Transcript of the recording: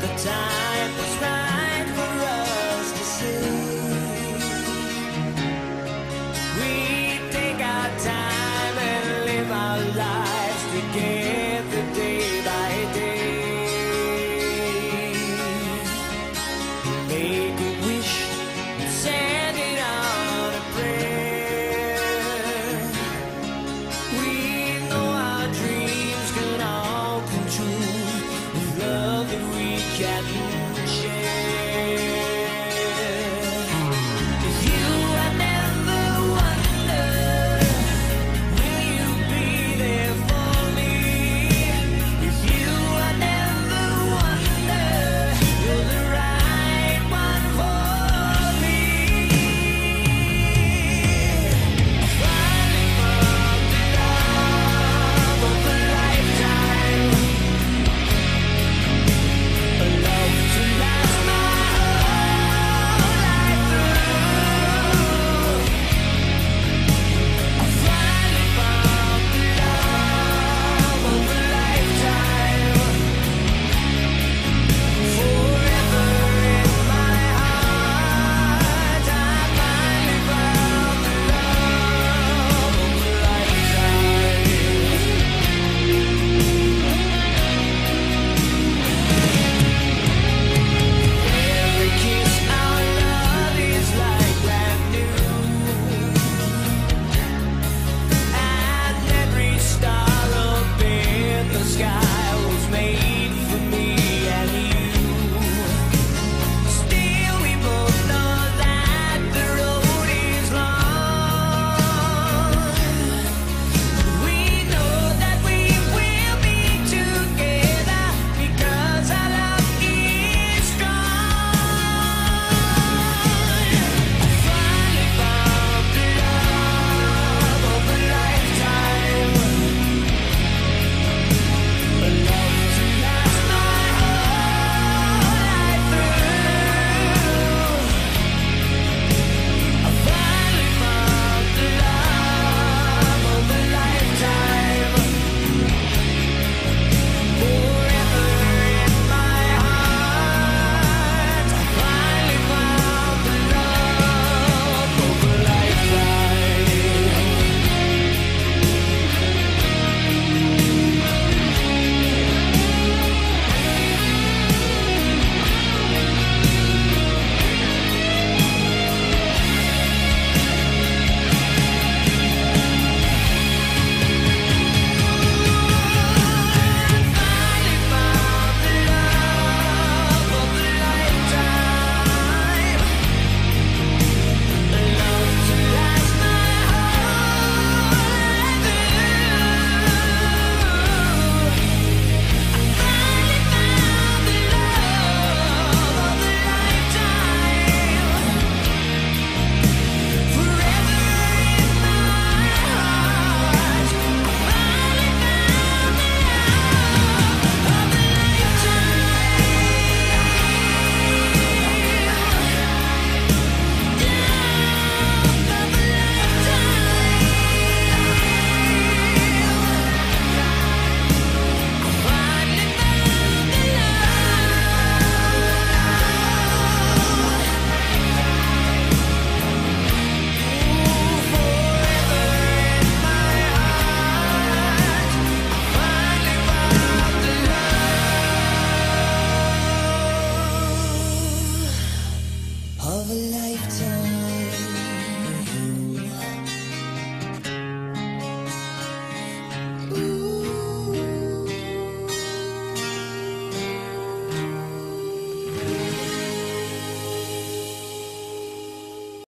the time. a lifetime.